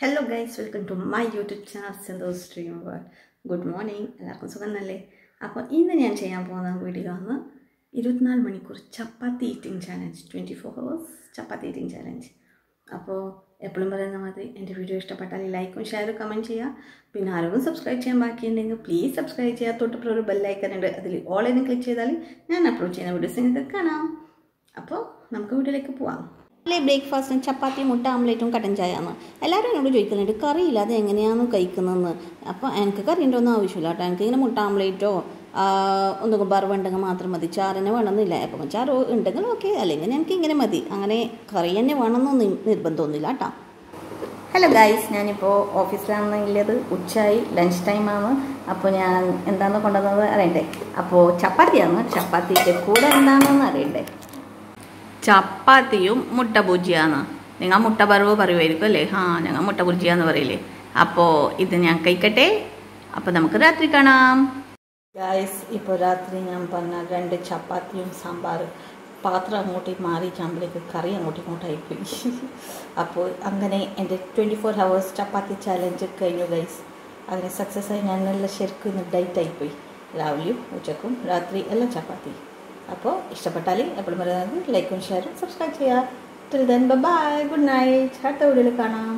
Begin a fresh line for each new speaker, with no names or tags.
Welcome to my YouTube channel Santhosh stream good morning എല്ലാവർക്കും സുഖം നല്ലേ അപ്പോൾ ഇന്ന് ഞാൻ ചെയ്യാൻ പോകുന്ന വീഡിയോ ആണ് ഇരുപത്തിനാല് മണിക്കൂർ chapati eating challenge twenty four hours chapati eating challenge അപ്പോൾ എപ്പോഴും പറയുന്ന മാതിരി എന്റെ വീഡിയോ ഇഷ്ടപ്പെട്ടാൽ ലൈക്കും ഷെയറും കമന്റ് ചെയ്യുക. പിന്നെ ആരോഗ്യം സബ്സ്ക്രൈബ് ചെയ്യാൻ ബാക്കിയുണ്ടെങ്കിൽ പ്ലീസ് സബ്സ്ക്രൈബ് ചെയ്യുക. തൊട്ടപ്പുറം ഒരു ബെല്ലൈക്കൻ ഉണ്ട്. അതിൽ ഓൾ ഓൺലൈനിൽ ക്ലിക്ക് ചെയ്താൽ ഞാൻ അപ്ലോഡ് ചെയ്യുന്ന വീഡിയോസ് നിങ്ങൾക്ക് കാണാം. അപ്പോൾ നമുക്ക് വീഡിയോയിലേക്ക് പോവാം. അല്ലേ ബ്രേക്ക്ഫാസ്റ്റിന് ചപ്പാത്തി മുട്ട ആംലേറ്റും കട്ടൻ ചായയാണ്. എല്ലാവരും എന്നോട് ചോദിക്കുന്നുണ്ട് കറി ഇല്ലാതെ എങ്ങനെയാണ് കഴിക്കുന്നതെന്ന്? അപ്പോൾ എനിക്ക് കറിന്റെ ഒന്നും ആവശ്യമില്ല കേട്ടോ. എനിക്ക് ഇങ്ങനെ മുട്ട ആംലേറ്റോ ഒന്നും വേണ്ടെങ്കിൽ മാത്രം മതി. ചാറിനെ വേണമെന്നില്ല. അപ്പം ചാറ് ഉണ്ടെങ്കിൽ ഓക്കെ അല്ലെങ്കിൽ എനിക്ക് ഇങ്ങനെ മതി. അങ്ങനെ കറി തന്നെ വേണമെന്നൊന്നും നിർബന്ധമൊന്നുമില്ല കേട്ടോ. ഹലോ ഗൈസ് ഞാനിപ്പോൾ ഓഫീസിലാണെന്നുള്ളത് ഉച്ചയായി ലഞ്ച് ടൈമാണ് അപ്പോൾ ഞാൻ എന്താണെന്ന് കൊണ്ടുവന്നത് അറിയണ്ടേ? അപ്പോൾ ചപ്പാത്തിയാണ്. ചപ്പാത്തിന്റെ കൂടെ എന്താണെന്ന് അറിയണ്ടേ? ചപ്പാത്തിയും മുട്ട ഭുജിയാണ് നിങ്ങൾ മുട്ട പറവ് പറയുമായിരിക്കും അല്ലേ? ആ ഞങ്ങൾ മുട്ട ഭുജിയാന്ന് പറയില്ലേ? അപ്പോൾ ഇത് ഞാൻ കഴിക്കട്ടെ. അപ്പോൾ നമുക്ക് രാത്രി കാണാം. ഗായ്സ് ഇപ്പോൾ രാത്രി ഞാൻ പറഞ്ഞ രണ്ട് ചപ്പാത്തിയും സാമ്പാർ പാത്രം അങ്ങോട്ട് മാറിയിട്ടാകുമ്പോഴേക്ക് കറി അങ്ങോട്ടും ഇങ്ങോട്ടായിപ്പോയി അപ്പോൾ അങ്ങനെ എന്റെ twenty four hours chapati challenge കഴിഞ്ഞു ഗൈസ് അങ്ങനെ സക്സസ്സായി ഞാൻ നല്ല ശരിക്കും ആയിപ്പോയി രാവിലെയും ഉച്ചക്കും രാത്രി എല്ലാം ചപ്പാത്തി. അപ്പോൾ ഇഷ്ടപ്പെട്ടാൽ എപ്പോഴും പറയുന്നത് ലൈക്കും ഷെയറും സബ്സ്ക്രൈബ് ചെയ്യുക. Till then bye good night അടുത്ത വീഡിയോയിൽ കാണാം.